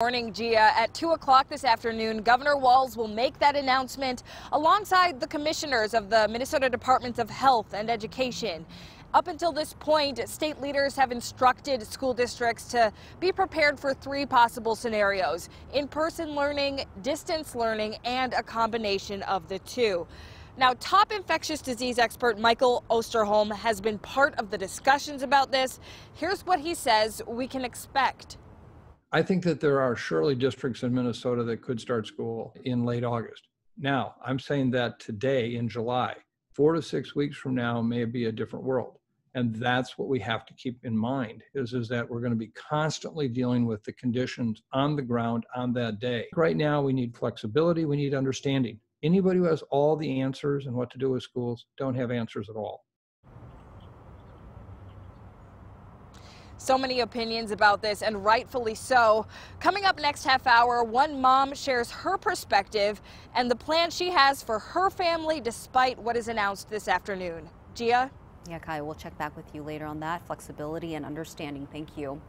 Morning, Gia. At 2 o'clock this afternoon, Governor Walz will make that announcement alongside the commissioners of the Minnesota Departments of Health and Education. Up until this point, state leaders have instructed school districts to be prepared for three possible scenarios in person learning, distance learning, and a combination of the two. Now, top infectious disease expert Michael Osterholm has been part of the discussions about this. Here's what he says we can expect. I think that there are surely districts in Minnesota that could start school in late August. Now, I'm saying that today in July, four to six weeks from now may be a different world. And that's what we have to keep in mind is, is that we're going to be constantly dealing with the conditions on the ground on that day. Right now, we need flexibility, we need understanding. Anybody who has all the answers and what to do with schools don't have answers at all. So many opinions about this, and rightfully so. Coming up next half hour, one mom shares her perspective and the plan she has for her family despite what is announced this afternoon. Gia? Yeah, Kai, we'll check back with you later on that. Flexibility and understanding. Thank you.